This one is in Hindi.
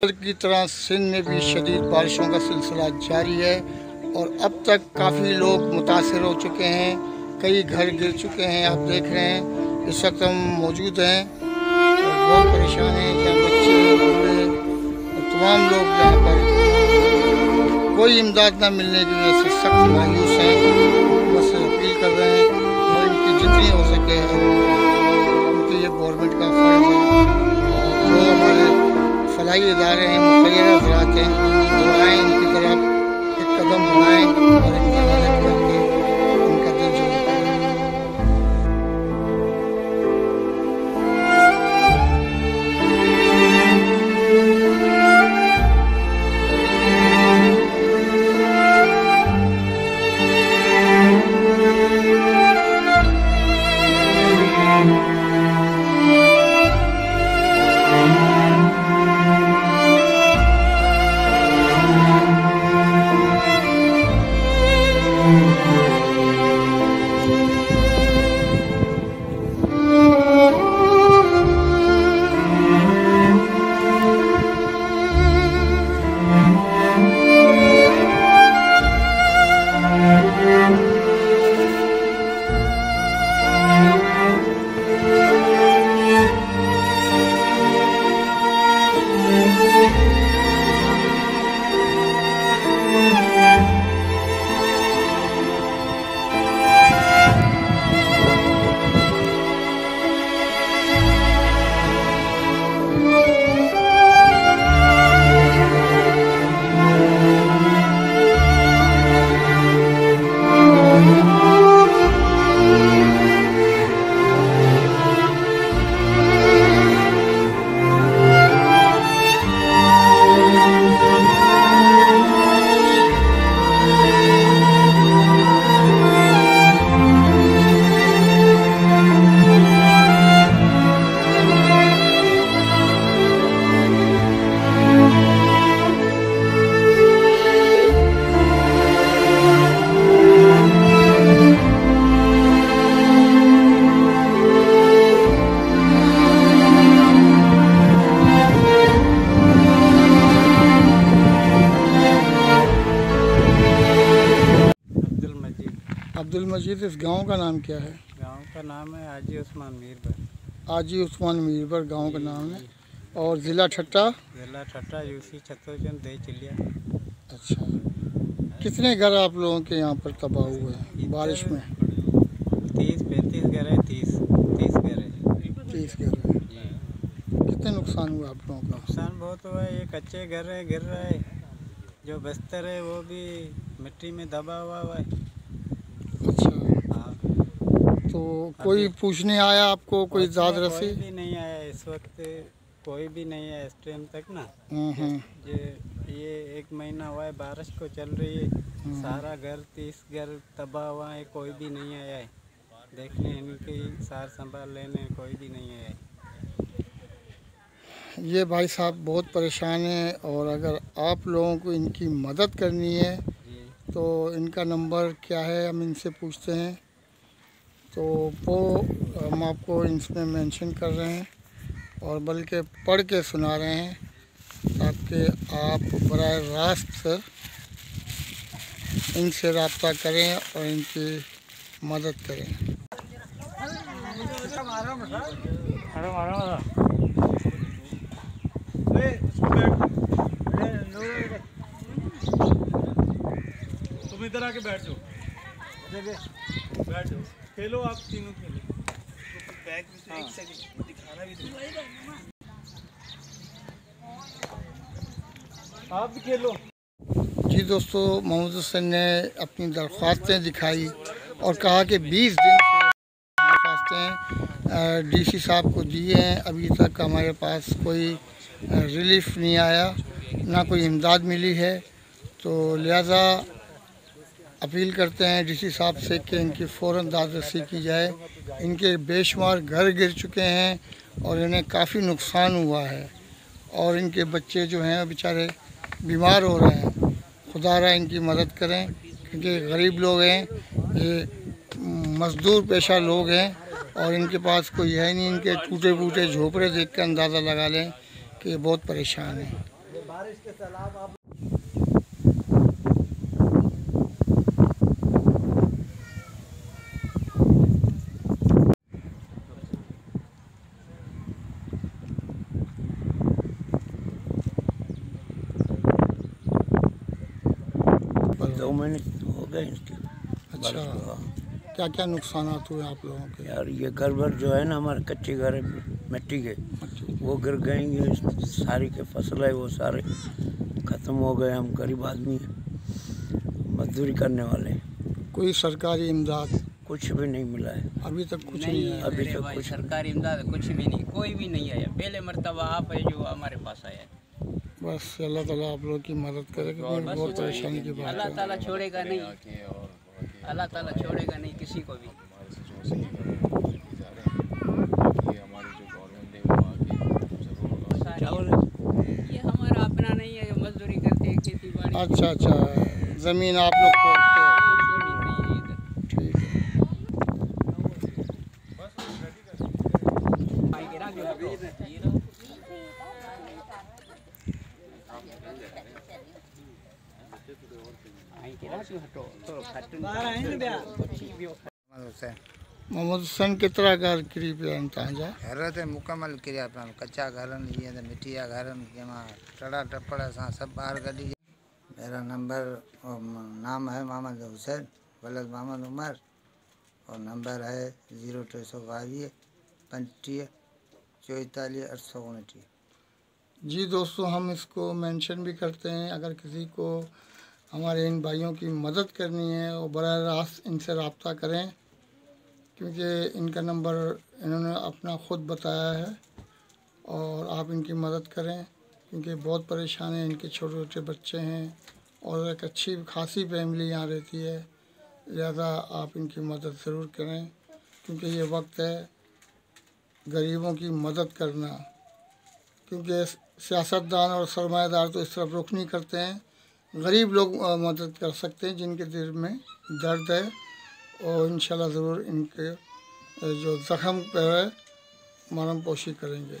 की तरह सिंध में भी शदीद बारिशों का सिलसिला जारी है और अब तक काफ़ी लोग मुतासर हो चुके हैं, कई घर गिर चुके हैं, आप देख रहे हैं। इस वक्त हम मौजूद हैं बहुत परेशान हैं, यहाँ बच्चे बूढ़े और तमाम लोग यहाँ पर। कोई इमदाद ना मिलने की वजह से सख्त मायूस हैं, बस अपील कर रहे हैं और इनकी जितनी हो सके, उनके ये गवर्नमेंट का फ़र्ज़ है। जो हमारे फलाई इदारे हैं मुखिया हैं दुआएँ इनकी तरफ़ एक कदम बढ़ाएँ और इनकी मदद मजीद इस गाँव का नाम क्या है? गाँव का नाम है आजी उस्मान मीरबर आजी उस्मान मीरबर गाँव का नाम है। और ज़िला ठट्टा? जिला ठट्टा यूसी छत्तरचंद दे चिलिया अच्छा। कितने घर आप लोगों के यहाँ पर तबाह हुए हैं? बारिश में? तीस पैंतीस घर है तीस तीस घर है। तीस घर है। कितने नुकसान हुआ आप लोगों का? नुकसान बहुत हुआ है ये कच्चे घर है गिर रहा है। जो बस्तर है वो भी मिट्टी में दबा हुआ हुआ है अच्छा हाँ तो कोई पूछने आया आपको कोई ज़्यादा दाद कोई भी नहीं आया इस वक्त कोई भी नहीं है इस टाइम तक ना। हम्म, हम्म, ये ये एक महीना हुआ है बारिश को चल रही है। सारा घर तीस घर तबाह हुआ है कोई भी नहीं आया है। देखने इनकी सार संभाल लेने कोई भी नहीं आया है। ये भाई साहब बहुत परेशान हैं और अगर आप लोगों को इनकी मदद करनी है तो इनका नंबर क्या है हम इनसे पूछते हैं। तो वो, हम आपको इसमें मेंशन कर रहे हैं और बल्कि पढ़ के सुना रहे हैं ताकि आप बर रास्त इनसे रबता करें और इनकी मदद करें। तुम इधर आके बैठ जाओ। बैठ जाओ। खेलो आप तीनों खेलो। बैग में से एक सेकंड दिखाना भी दो आप भी खेलो। जी दोस्तों मोहम्मद हुसैन ने अपनी दरख्वास्तें दिखाई और कहा कि 20 दिन से दरख्वास्तें डीसी साहब को दिए हैं। अभी तक हमारे पास कोई रिलीफ नहीं आया ना कोई इमदाद मिली है। तो लिहाजा अपील करते हैं डीसी साहब से कि इनकी फ़ौर दाद रसी की जाए। इनके बेशुमार घर गिर चुके हैं और इन्हें काफ़ी नुकसान हुआ है। और इनके बच्चे जो हैं, बेचारे बीमार हो रहे हैं। खुदारा इनकी मदद करें, क्योंकि गरीब लोग हैं, ये मज़दूर पेशा लोग हैं और इनके पास कोई है नहीं। इनके टूटे फूटे झोपड़े देख कर अंदाज़ा लगा लें कि ये बहुत परेशान हैं। दो महीने हो गए इसके। अच्छा। हाँ। क्या क्या नुकसान हुए आप लोगों के? यार ये घर भर जो है ना हमारे कच्चे घर है मिट्टी के वो गिर गएँगे सारी के फ़सल है वो सारे खत्म हो गए हम गरीब आदमी हैं मजदूरी करने वाले हैं। कोई सरकारी इमदाद? कुछ भी नहीं मिला है। अभी तक कुछ नहीं नहीं आया। अभी तक कुछ सरकारी इमदाद कुछ भी नहीं कोई भी नहीं आया। पहले मरतबा आप है जो हमारे पास आया है। बस अल्लाह ताला आप लोग की मदद करे क्योंकि बहुत परेशानी की बात अल्लाह है। ताला छोड़ेगा नहीं। अल्लाह ताला छोड़ेगा नहीं किसी को भी। ये हमारा अपना नहीं है मजदूरी करते हैं खेती बाड़ी अच्छा अच्छा। ज़मीन आप लोग को ठीक है। मोहम्मद हुसैन केतिरा घर किरी पिया घर त मुकमल किरिया पिया आहिनि घर आहिनि जीअं त मिटी जा घर आहिनि जंहिंमां टड़ा टपड़ सां सभु ॿार गॾिजी मेरा नंबर नाम है मोहम्मद हुसैन वलद मोहम्मद उमर और नंबर है ज़ीरो टे सौ ॿावीह पंटीह चोएतालीह अठ सौ उणटीह जी दोस्तों, हम इसको मेंशन भी करते हैं। अगर किसी को हमारे इन भाइयों की मदद करनी है और बर रास्त इनसे रबता करें, क्योंकि इनका नंबर इन्होंने अपना ख़ुद बताया है और आप इनकी मदद करें, क्योंकि बहुत परेशान हैं। इनके छोटे छोटे बच्चे हैं और एक अच्छी, खासी फैमिली यहाँ रहती है। लिहाजा आप इनकी मदद ज़रूर करें, क्योंकि ये वक्त है गरीबों की मदद करना, क्योंकि सियासतदान और सरमादार तो इस तरफ़ रुख नहीं करते हैं। गरीब लोग मदद कर सकते हैं जिनके दिल में दर्द है और इन ज़रूर इनके जो ज़ख्म पे है मरम पोशी करेंगे।